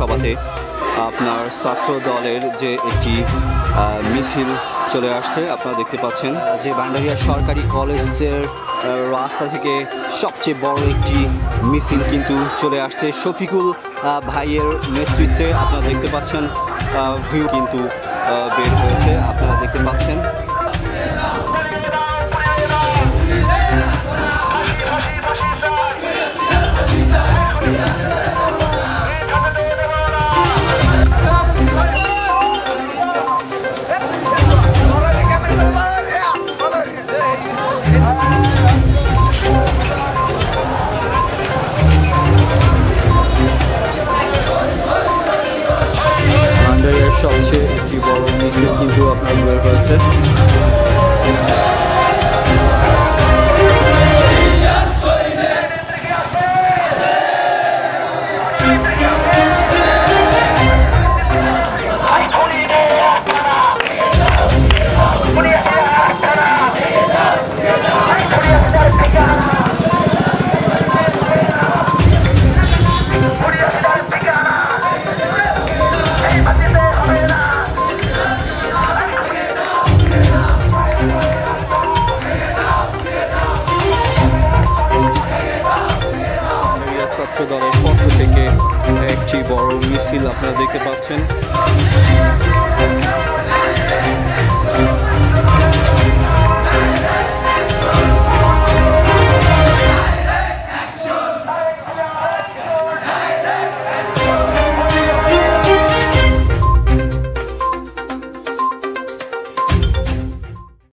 সভাতে আপনার ছাত্র দলের যে একটি মিছিল চলে আসছে, আপনারা দেখতে পাচ্ছেন, যে ভান্ডারিয়া সরকারি কলেজের রাস্তা থেকে সবচেয়ে বড় একটি মিছিল কিন্তু চলে আসছে। শফিকুল ভাইয়ের নেতৃত্বে আপনারা দেখতে পাচ্ছেন ভিউ কিন্তু বের হয়েছে। আপনারা দেখতে পাচ্ছেন সবচেয়ে একটি বড় মিছিল কিন্তু আপনার বের হয়েছে ছাত্র দলের পক্ষ থেকে একটি বড় মিছিল আপনারা দেখতে পাচ্ছেন।